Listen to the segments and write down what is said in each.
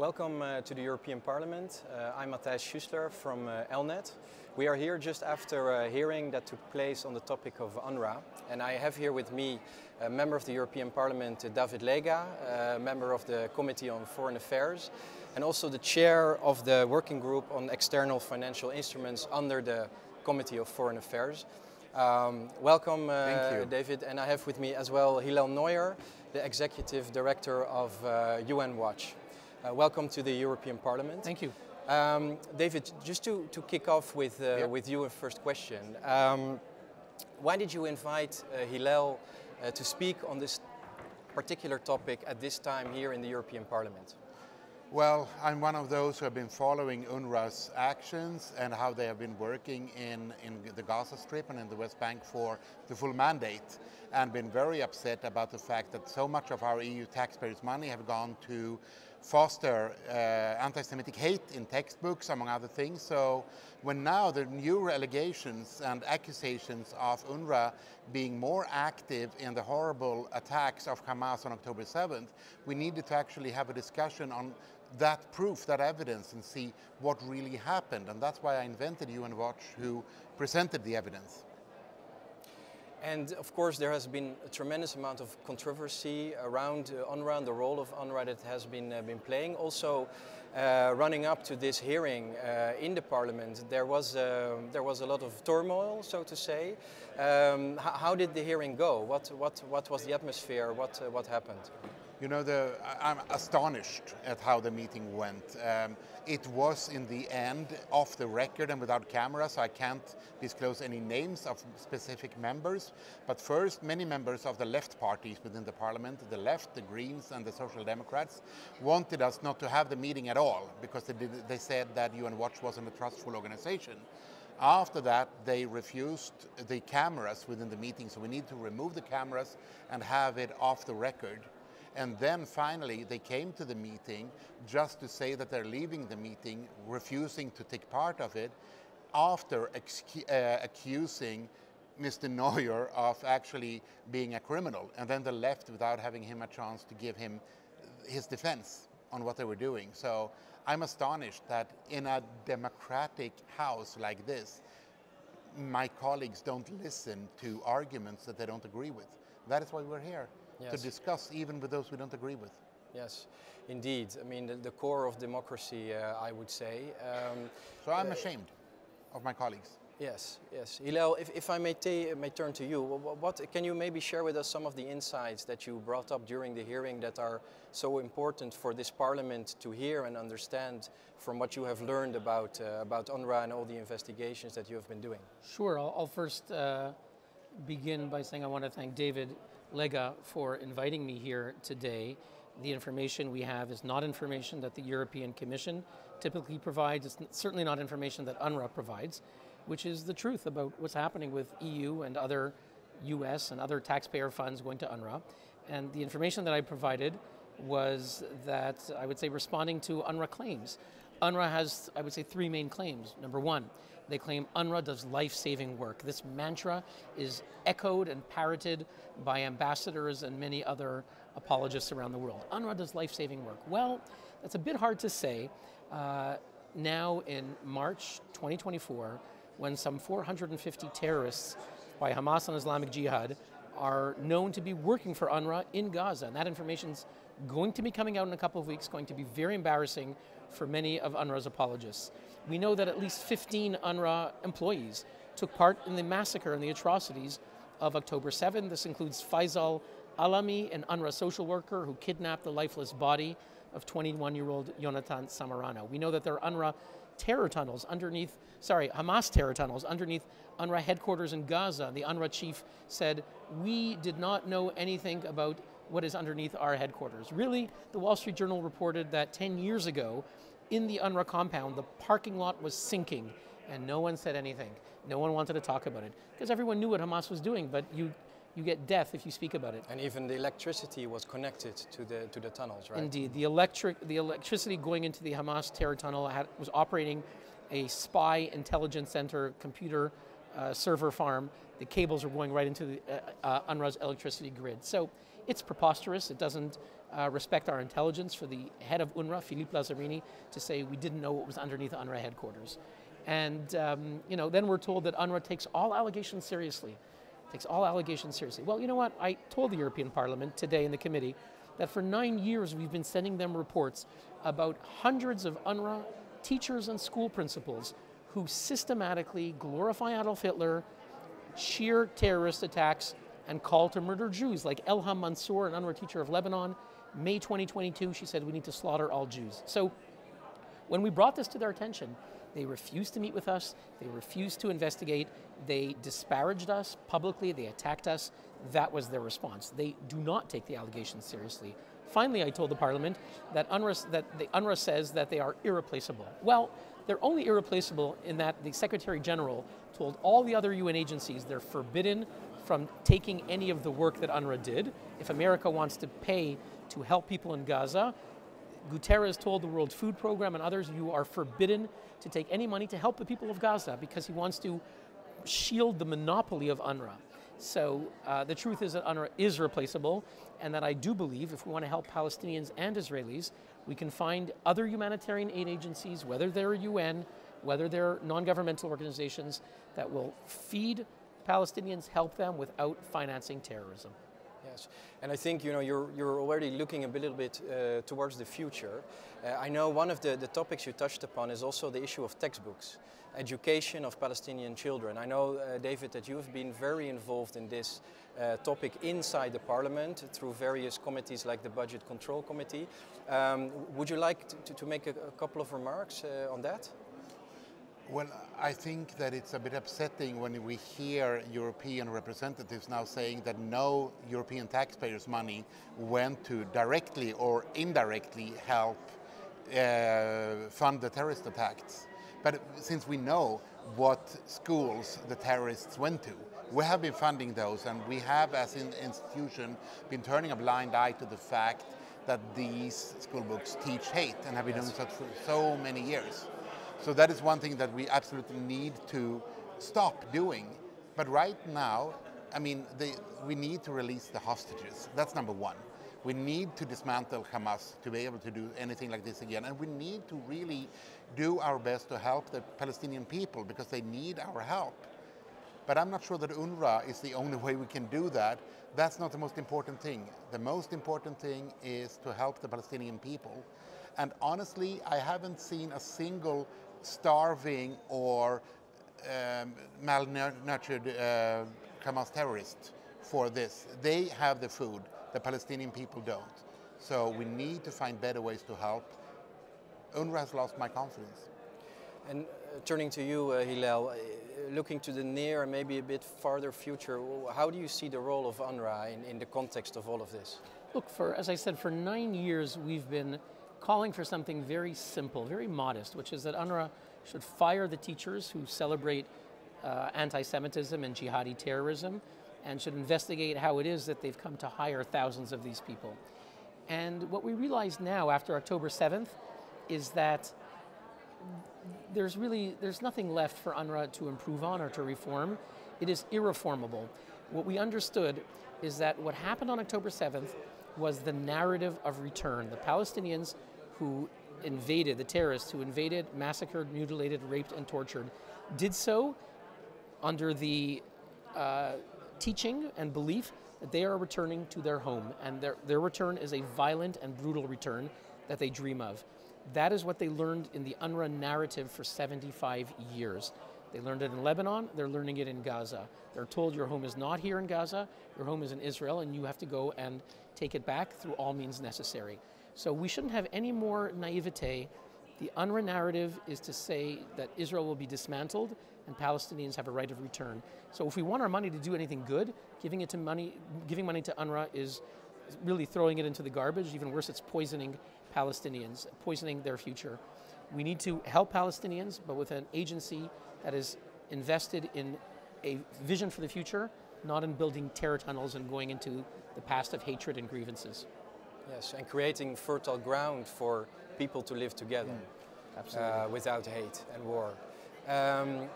Welcome uh, to the European Parliament. Uh, I'm Matthijs Schüssler from uh, Elnet. We are here just after a hearing that took place on the topic of UNRWA. And I have here with me a member of the European Parliament, David Lega, a member of the Committee on Foreign Affairs, and also the chair of the working group on external financial instruments under the Committee of Foreign Affairs. Um, welcome, uh, David. And I have with me as well Hillel Neuer, the executive director of uh, UN Watch. Uh, welcome to the European Parliament. Thank you. Um, David, just to, to kick off with, uh, with you a first question. Um, why did you invite uh, Hillel uh, to speak on this particular topic at this time here in the European Parliament? Well, I'm one of those who have been following UNRWA's actions and how they have been working in, in the Gaza Strip and in the West Bank for the full mandate and been very upset about the fact that so much of our EU taxpayers' money have gone to foster uh, anti-Semitic hate in textbooks, among other things. So when now the new allegations and accusations of UNRWA being more active in the horrible attacks of Hamas on October 7th, we needed to actually have a discussion on that proof, that evidence, and see what really happened. And that's why I invented UN Watch, who presented the evidence. And of course, there has been a tremendous amount of controversy around uh, UNRWA and the role of UNRWA that has been, uh, been playing. Also, uh, running up to this hearing uh, in the parliament, there was, uh, there was a lot of turmoil, so to say. Um, how did the hearing go? What, what, what was the atmosphere? What, uh, what happened? You know, the, I'm astonished at how the meeting went. Um, it was in the end off the record and without camera, so I can't disclose any names of specific members. But first, many members of the left parties within the parliament, the left, the Greens, and the Social Democrats, wanted us not to have the meeting at all because they, did, they said that UN Watch wasn't a trustful organization. After that, they refused the cameras within the meeting, so we need to remove the cameras and have it off the record. And then finally, they came to the meeting just to say that they're leaving the meeting, refusing to take part of it, after uh, accusing Mr. Neuer of actually being a criminal. And then they left without having him a chance to give him his defense on what they were doing. So I'm astonished that in a democratic house like this, my colleagues don't listen to arguments that they don't agree with. That is why we're here yes. to discuss even with those we don't agree with. Yes, indeed. I mean, the, the core of democracy, uh, I would say. Um, so I'm uh, ashamed of my colleagues. Yes, yes. Hillel, if, if I may, may turn to you, what, what, can you maybe share with us some of the insights that you brought up during the hearing that are so important for this parliament to hear and understand from what you have learned about, uh, about UNRWA and all the investigations that you have been doing? Sure. I'll, I'll first uh, begin by saying I want to thank David Lega for inviting me here today. The information we have is not information that the European Commission typically provides. It's certainly not information that UNRWA provides, which is the truth about what's happening with EU and other US and other taxpayer funds going to UNRWA. And the information that I provided was that I would say responding to UNRWA claims. UNRWA has, I would say, three main claims. Number one, they claim UNRWA does life-saving work. This mantra is echoed and parroted by ambassadors and many other apologists around the world. UNRWA does life-saving work. Well, that's a bit hard to say uh, now in March 2024 when some 450 terrorists by Hamas and Islamic Jihad are known to be working for UNRWA in Gaza. And that information's going to be coming out in a couple of weeks, going to be very embarrassing for many of UNRWA's apologists. We know that at least 15 UNRWA employees took part in the massacre and the atrocities of October 7. This includes Faisal Alami, an UNRWA social worker who kidnapped the lifeless body of 21-year-old Yonatan Samerano. We know that there are UNRWA terror tunnels underneath, sorry, Hamas terror tunnels underneath UNRWA headquarters in Gaza. The UNRWA chief said, we did not know anything about what is underneath our headquarters. Really, the Wall Street Journal reported that 10 years ago, in the UNRWA compound, the parking lot was sinking and no one said anything. No one wanted to talk about it because everyone knew what Hamas was doing, but you, you get death if you speak about it. And even the electricity was connected to the, to the tunnels, right? Indeed. The, electric, the electricity going into the Hamas terror tunnel had, was operating a spy intelligence center computer uh, server farm. The cables are going right into the uh, uh, UNRWA's electricity grid. So It's preposterous. It doesn't uh, respect our intelligence for the head of UNRWA, Philippe Lazzarini, to say we didn't know what was underneath UNRWA headquarters. And um, you know, then we're told that UNRWA takes all allegations seriously. Takes all allegations seriously. Well, you know what? I told the European Parliament today in the committee that for nine years we've been sending them reports about hundreds of UNRWA teachers and school principals who systematically glorify Adolf Hitler, cheer terrorist attacks, and call to murder Jews, like Elham Mansour, an UNRWA teacher of Lebanon. May 2022, she said we need to slaughter all Jews. So when we brought this to their attention, they refused to meet with us, they refused to investigate, they disparaged us publicly, they attacked us. That was their response. They do not take the allegations seriously. Finally, I told the parliament that UNRWA, that the UNRWA says that they are irreplaceable. Well, they're only irreplaceable in that the Secretary General told all the other UN agencies they're forbidden from taking any of the work that UNRWA did. If America wants to pay to help people in Gaza, Guterres told the World Food Program and others, you are forbidden to take any money to help the people of Gaza because he wants to shield the monopoly of UNRWA. So uh, the truth is that UNRWA is replaceable, and that I do believe if we want to help Palestinians and Israelis, we can find other humanitarian aid agencies, whether they're UN, whether they're non-governmental organizations, that will feed Palestinians, help them without financing terrorism. Yes, and I think you know you're you're already looking a little bit uh, towards the future. Uh, I know one of the, the topics you touched upon is also the issue of textbooks, education of Palestinian children. I know, uh, David, that you have been very involved in this uh, topic inside the Parliament through various committees like the Budget Control Committee. Um, would you like to, to make a, a, couple of remarks uh, on that? Well, I think that it's a bit upsetting when we hear European representatives now saying that no European taxpayers' money went to directly or indirectly help uh, fund the terrorist attacks. But since we know what schools the terrorists went to, we have been funding those and we have as an institution been turning a blind eye to the fact that these school books teach hate and have been doing so for so many years. So that is one thing that we absolutely need to stop doing. But right now, I mean, they, we need to release the hostages. That's number one. We need to dismantle Hamas to be able to do anything like this again. And we need to really do our best to help the Palestinian people because they need our help. But I'm not sure that UNRWA is the only way we can do that. That's not the most important thing. The most important thing is to help the Palestinian people. And honestly, I haven't seen a single starving or um, malnurtured uh, Hamas terrorists for this. They have the food, the Palestinian people don't. So we need to find better ways to help. UNRWA has lost my confidence. And uh, turning to you, uh, Hillel, uh, looking to the near and maybe a bit farther future, how do you see the role of UNRWA in, in the context of all of this? Look, for as I said, for nine years we've been calling for something very simple, very modest, which is that UNRWA should fire the teachers who celebrate uh, anti-Semitism and jihadi terrorism and should investigate how it is that they've come to hire thousands of these people. And what we realize now after October 7th is that there's really there's nothing left for UNRWA to improve on or to reform. It is irreformable. What we understood is that what happened on October 7th was the narrative of return. The Palestinians who invaded, the terrorists who invaded, massacred, mutilated, raped, and tortured, did so under the uh, teaching and belief that they are returning to their home, and their, their return is a violent and brutal return that they dream of. That is what they learned in the UNRWA narrative for 75 years. They learned it in Lebanon, they're learning it in Gaza. They're told your home is not here in Gaza, your home is in Israel, and you have to go and take it back through all means necessary. So we shouldn't have any more naivete. The UNRWA narrative is to say that Israel will be dismantled and Palestinians have a right of return. So if we want our money to do anything good, giving it to money, giving money to UNRWA is really throwing it into the garbage. Even worse, it's poisoning Palestinians, poisoning their future. We need to help Palestinians, but with an agency that is invested in a vision for the future, not in building terror tunnels and going into the past of hatred and grievances. Yes, and creating fertile ground for people to live together mm. uh, without hate and war. Um,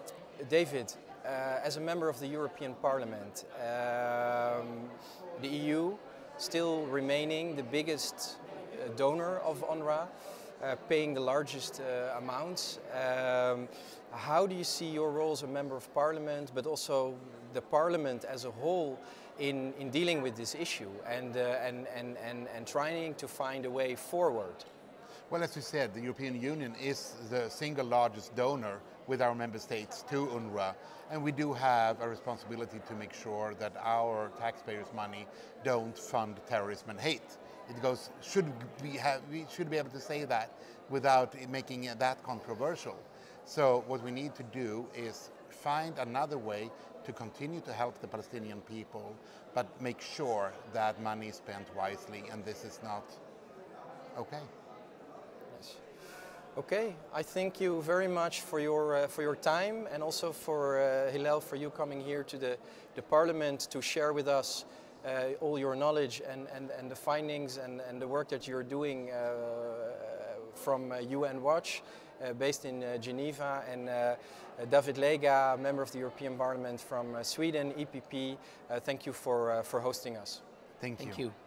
David, uh, as a member of the European Parliament, um, the EU still remaining the biggest uh, donor of UNRWA, uh, paying the largest uh, amounts. Um, how do you see your role as a member of parliament, but also the parliament as a whole in, in dealing with this issue and, uh, and, and, and, and trying to find a way forward? Well, as you said, the European Union is the single largest donor with our member states to UNRWA, and we do have a responsibility to make sure that our taxpayers' money don't fund terrorism and hate. It goes should we have we should be able to say that without making it that controversial. So what we need to do is find another way to continue to help the Palestinian people, but make sure that money is spent wisely, and this is not okay. Yes. Okay, I thank you very much for your uh, for your time and also for uh, Hillel for you coming here to the, the Parliament to share with us uh, all your knowledge and, and, and the findings and, and the work that you're doing uh, from UN uh, Watch. Uh, based in uh, Geneva, and uh, David Lega, member of the European Parliament from Sweden, EPP. thank you for, for hosting us. Thank you. Thank you.